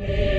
Yeah.